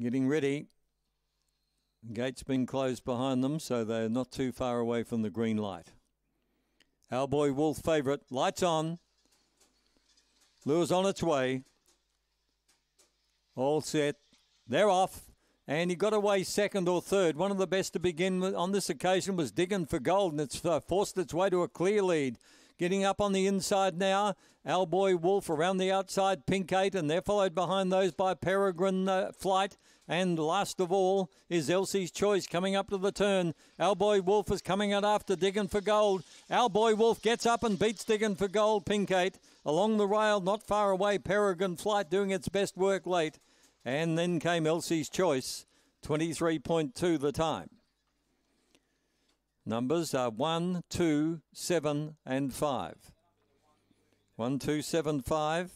getting ready. Gate's been closed behind them, so they're not too far away from the green light. Our boy Wolf favourite. Lights on. Lures on its way. All set. They're off. And he got away second or third. One of the best to begin with on this occasion was Digging for Gold, and it's uh, forced its way to a clear lead. Getting up on the inside now, Our Boy Wolf around the outside, Pink Eight, and they're followed behind those by Peregrine uh, Flight. And last of all is Elsie's Choice coming up to the turn. Our Boy Wolf is coming out after Digging for Gold. Our Boy Wolf gets up and beats Digging for Gold, Pink Eight. Along the rail, not far away, Peregrine Flight doing its best work late. And then came Elsie's Choice, 23.2 the time. Numbers are 1, 2, 7, and 5. 1, 2, 7, 5.